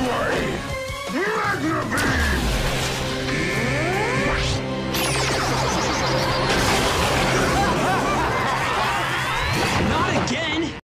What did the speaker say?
away! Magna Beam! Not again!